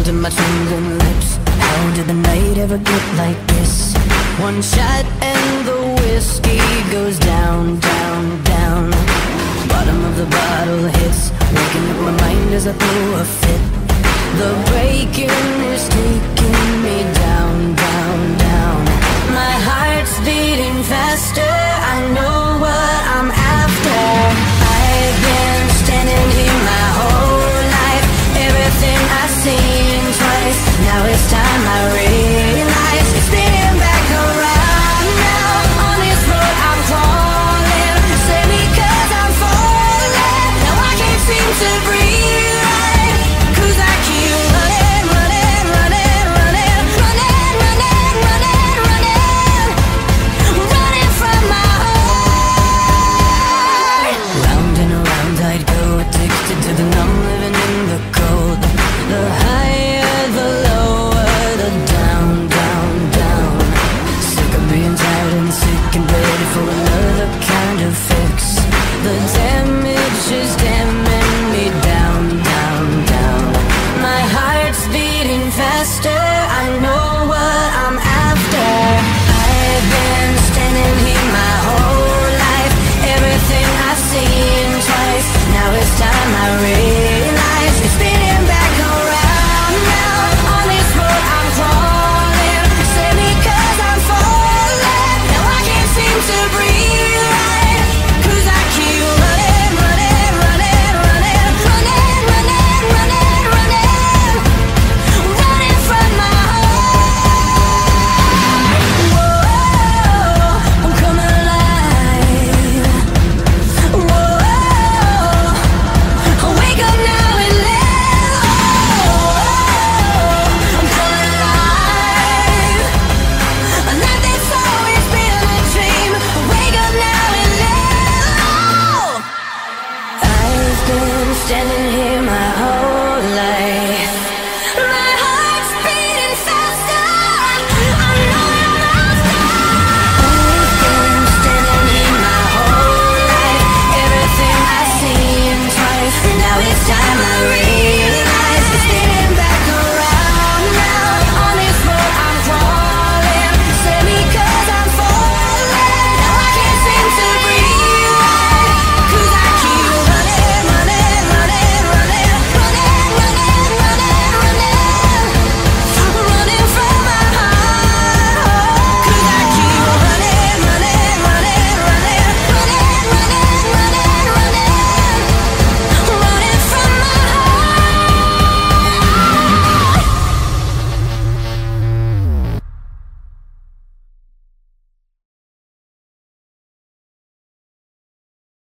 holding my trembling lips. How did the night ever get like this? One shot and the whiskey goes down, down, down. Bottom of the bottle hits Waking up my mind as I throw a fit. The breaking is taking me down, down, down. My heart's beating faster am I real? faster. I know what I'm after. I've been standing here my whole